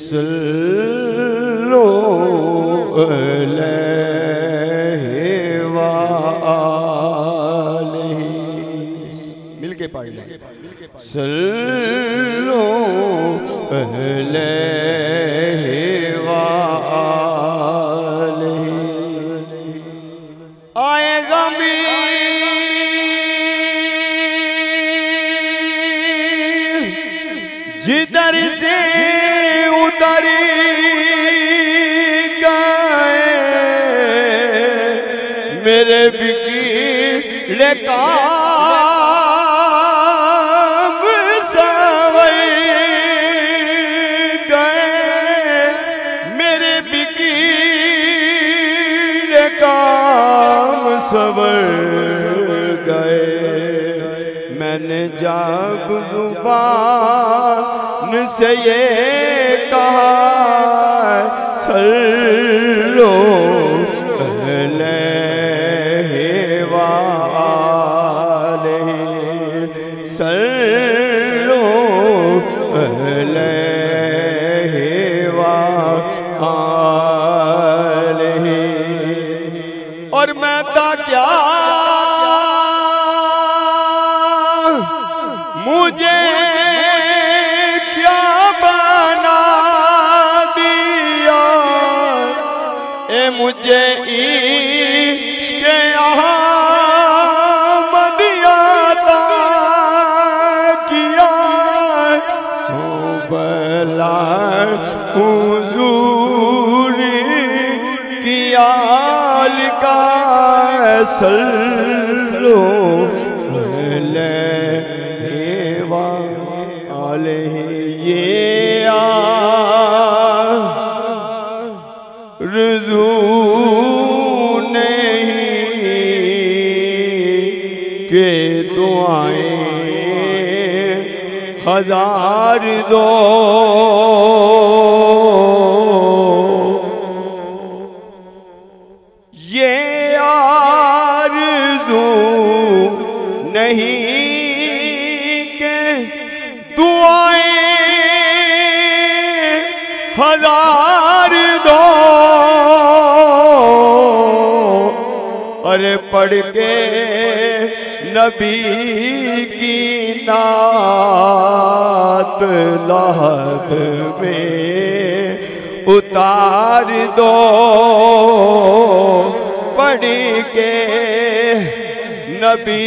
سلو علیہ وآلہ۔ مل کے پائی لیں سلو علیہ جدر سے اتر گئے۔ میرے بکی کام سوئی گئے۔ میرے بکی کام سور گئے۔ میں نے جب زبان سے یہ کہا سلو علیہ وآلہ سلو علیہ مجھے عشق احمد عطا کیا او بلا حضوری کیا لکا سلو علیہ وآلہ یہ رضو نہیں کہ دعائیں ہزار دو۔ یہ آرزو نہیں کہ دعائیں ہزار دو۔ ارے پڑھ کے نبی کی نعت لہت میں اتار دو۔ پڑھ کے نبی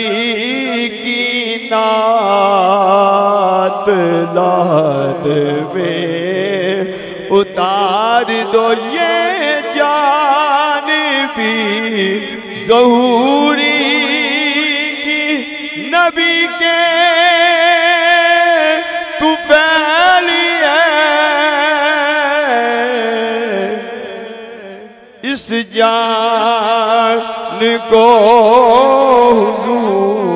کی نعت لہت میں اتار دو۔ یہ جان بھی ظہوری کی نبی کے تو پہلی ہے۔ اس جان کو حضور